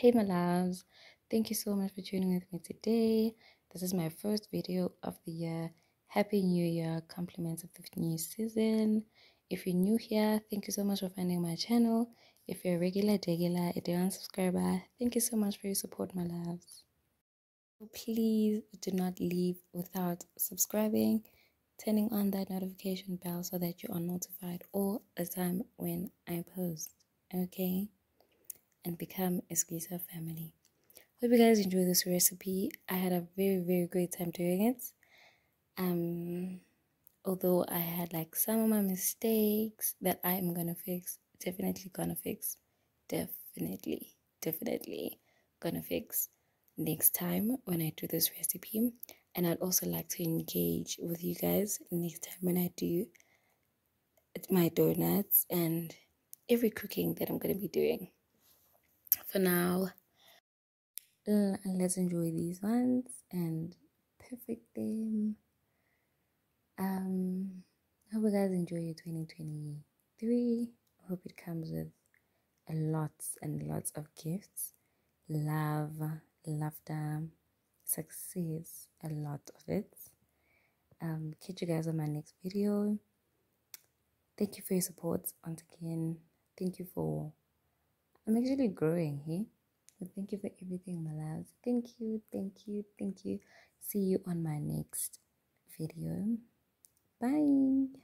Hey, my loves, thank you so much for tuning with me today. This is my first video of the year. Happy New Year, compliments of the new season. If you're new here, thank you so much for finding my channel. If you're a regular, regular, a day subscriber, thank you so much for your support, my loves. Please do not leave without subscribing, turning on that notification bell so that you are notified all the time when I post. Okay? And become a Squeezer family. Hope you guys enjoy this recipe. I had a very very great time doing it. Um, although I had like some of my mistakes that I am gonna fix, definitely gonna fix, definitely, definitely gonna fix next time when I do this recipe. And I'd also like to engage with you guys next time when I do my donuts and every cooking that I'm gonna be doing for now. Let's enjoy these ones and perfect them. Um I hope you guys enjoy your 2023 I hope it comes with a lots and lots of gifts love laughter success a lot of it. Um catch you guys on my next video. Thank you for your support once again. Thank you for I'm actually growing here. But thank you for everything, my loves. Thank you, thank you, thank you. See you on my next video. Bye.